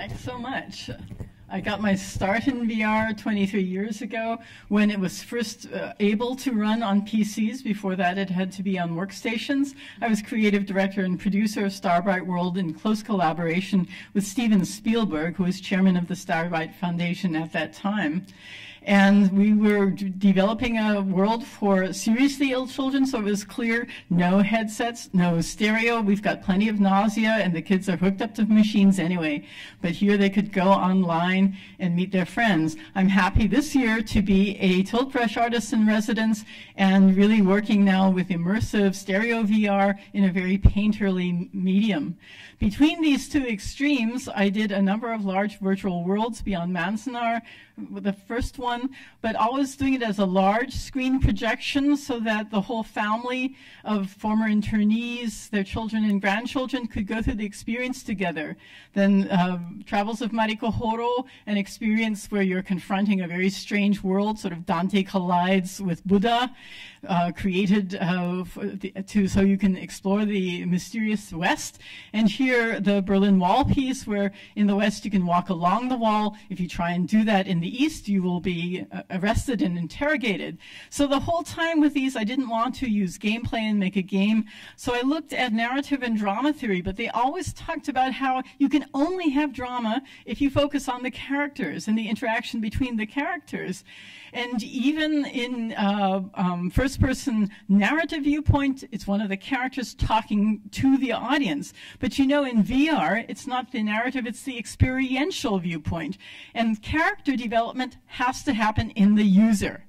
Thanks so much. I got my start in VR 23 years ago when it was first uh, able to run on PCs. Before that, it had to be on workstations. I was creative director and producer of Starbright World in close collaboration with Steven Spielberg, who was chairman of the Starbright Foundation at that time. And we were developing a world for seriously ill children, so it was clear no headsets, no stereo. We've got plenty of nausea, and the kids are hooked up to machines anyway. But here they could go online and meet their friends. I'm happy this year to be a Tilt Brush artist in residence and really working now with immersive stereo VR in a very painterly medium. Between these two extremes, I did a number of large virtual worlds beyond Manzanar, the first one, but always doing it as a large screen projection so that the whole family of former internees, their children and grandchildren could go through the experience together. Then uh, Travels of Mariko Horo, an experience where you're confronting a very strange world, sort of Dante collides with Buddha, uh, created uh, the, to so you can explore the mysterious West. And here, the Berlin Wall piece, where in the West you can walk along the wall. If you try and do that in the East, you will be uh, arrested and interrogated. So the whole time with these, I didn't want to use gameplay and make a game. So I looked at narrative and drama theory, but they always talked about how you can only have drama if you focus on the characters and the interaction between the characters. And even in uh, um, first person narrative viewpoint, it's one of the characters talking to the audience. But you know, in VR, it's not the narrative, it's the experiential viewpoint. And character development has to happen in the user.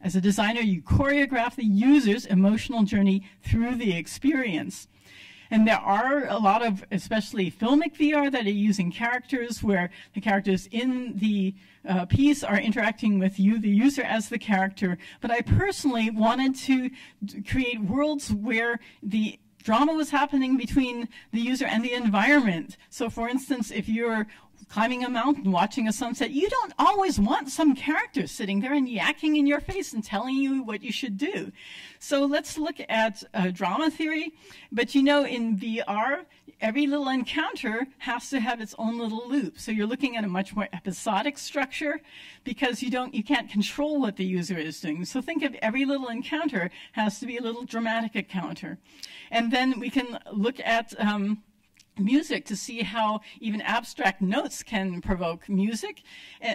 As a designer, you choreograph the user's emotional journey through the experience. And there are a lot of, especially filmic VR, that are using characters where the characters in the uh, piece are interacting with you, the user, as the character. But I personally wanted to create worlds where the drama was happening between the user and the environment. So for instance, if you're climbing a mountain, watching a sunset, you don't always want some character sitting there and yakking in your face and telling you what you should do. So let's look at uh, drama theory. But you know, in VR, every little encounter has to have its own little loop. So you're looking at a much more episodic structure because you don't, you can't control what the user is doing. So think of every little encounter has to be a little dramatic encounter. And then we can look at, um, music to see how even abstract notes can provoke music,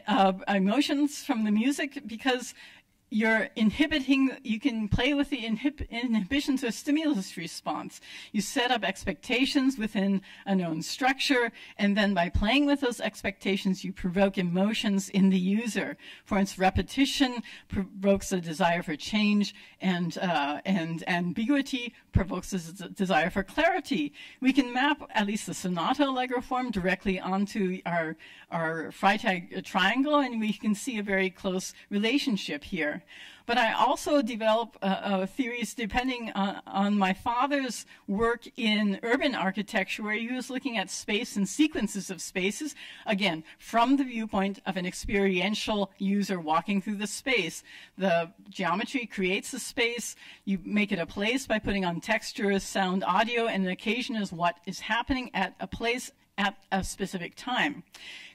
uh, emotions from the music, because you're inhibiting, you can play with the inhib inhibition to a stimulus response. You set up expectations within a known structure, and then by playing with those expectations, you provoke emotions in the user. For instance, repetition provokes a desire for change, and, uh, and ambiguity provokes a desire for clarity. We can map at least the sonata allegro form directly onto our, our Freytag triangle, and we can see a very close relationship here. But I also develop uh, theories depending on, on, my father's work in urban architecture, where he was looking at space and sequences of spaces, again, from the viewpoint of an experiential user walking through the space. The geometry creates the space. You make it a place by putting on textures, sound, audio, and an occasion is what is happening at a place at a specific time.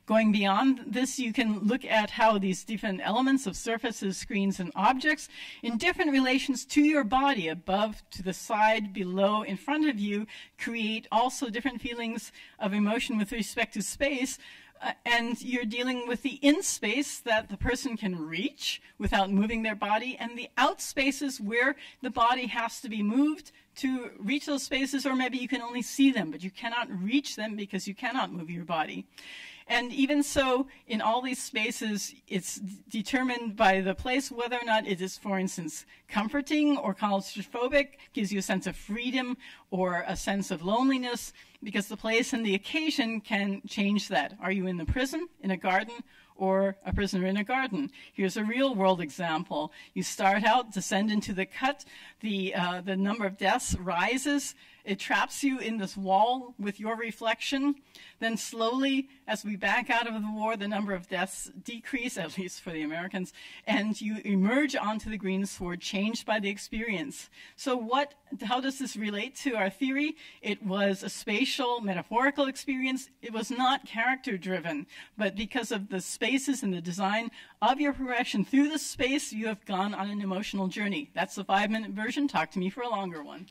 Going beyond this, you can look at how these different elements of surfaces, screens, and objects in different relations to your body, above, to the side, below, in front of you, create also different feelings of emotion with respect to space, uh, and you're dealing with the in space that the person can reach without moving their body, and the out spaces where the body has to be moved to reach those spaces, or maybe you can only see them, but you cannot reach them because you cannot move your body. And even so, in all these spaces, it's determined by the place whether or not it is, for instance, comforting or claustrophobic, gives you a sense of freedom or a sense of loneliness, because the place and the occasion can change that. Are you in the prison, in a garden, or a prisoner in a garden. Here's a real world example. You start out, descend into the cut, the, uh, the number of deaths rises, It traps you in this wall with your reflection. Then slowly, as we back out of the war, the number of deaths decrease, at least for the Americans, and you emerge onto the green sword, changed by the experience. So what, how does this relate to our theory? It was a spatial, metaphorical experience. It was not character driven, but because of the spaces and the design of your progression through the space, you have gone on an emotional journey. That's the five minute version. Talk to me for a longer one.